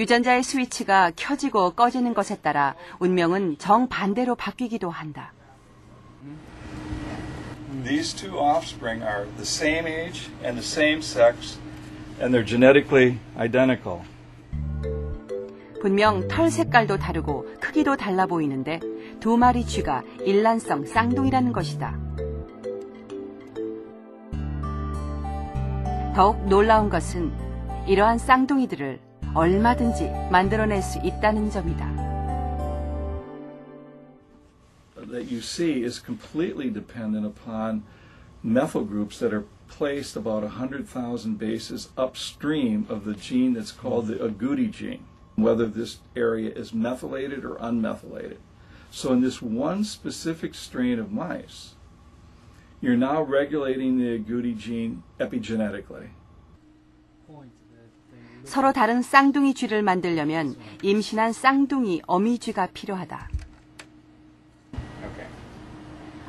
유전자의 스위치가 켜지고 꺼지는 것에 따라 운명은 정반대로 바뀌기도 한다. These two offspring are the same age and the same sex, and they're genetically identical. 분명 털 색깔도 다르고 크기도 달라 보이는데 두 마리 쥐가 일란성 쌍둥이라는 것이다. 더욱 놀라운 것은 이러한 쌍둥이들을 얼마든지 만들어낼 수 있다는 점이다. that you see is completely dependent upon methyl groups that are placed about 100,000 bases upstream of the gene that's called the agouti gene, whether this area is methylated or unmethylated. So in this one specific strain of mice, you're now regulating the agouti gene epigenetically. 서로 다른 쌍둥이 쥐를 만들려면 임신한 쌍둥이 어미 쥐가 필요하다.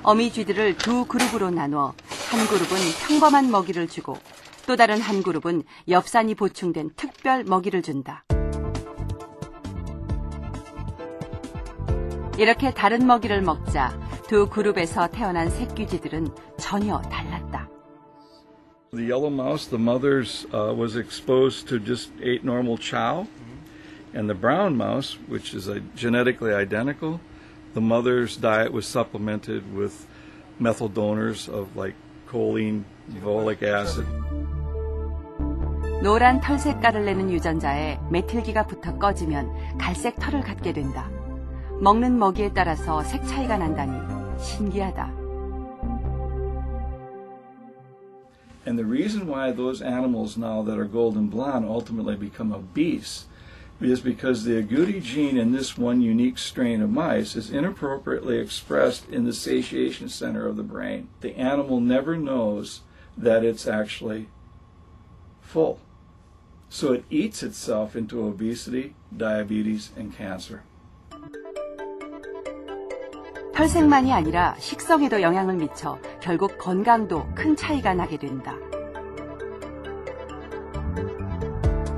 어미 쥐들을 두 그룹으로 나눠 한 그룹은 평범한 먹이를 주고 또 다른 한 그룹은 엽산이 보충된 특별 먹이를 준다. 이렇게 다른 먹이를 먹자 두 그룹에서 태어난 새끼쥐들은 전혀 달랐다. The yellow mouse, the mother's uh, was exposed to just ate normal chow, and the brown mouse, which is a genetically identical, the mother's diet was supplemented with methyl donors of like choline, folic acid. 노란 털 색깔을 내는 유전자에 메틸기가 붙어 꺼지면 갈색 털을 갖게 된다. 먹는 먹이에 따라서 색 차이가 난다니 신기하다. And the reason why those animals now that are golden blonde ultimately become obese is because the agouti gene in this one unique strain of mice is inappropriately expressed in the satiation center of the brain. The animal never knows that it's actually full. So it eats itself into obesity, diabetes, and cancer. 혈색만이 아니라 식성에도 영향을 미쳐 결국 건강도 큰 차이가 나게 된다.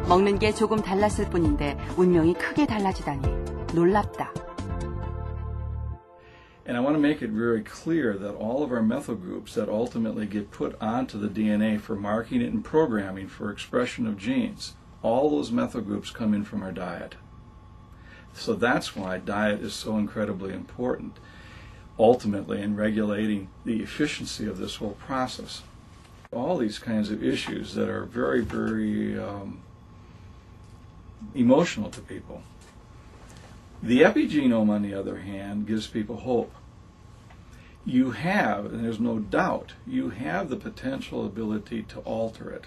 먹는 게 조금 달랐을 뿐인데 운명이 크게 달라지다니 놀랍다. And I want to make it very clear that all of our methyl groups that ultimately get put onto the DNA for marking it and programming for expression of genes, all those methyl groups come in from our diet. So that's why diet is so incredibly important, ultimately, in regulating the efficiency of this whole process. All these kinds of issues that are very, very um, emotional to people. The epigenome, on the other hand, gives people hope. You have, and there's no doubt, you have the potential ability to alter it.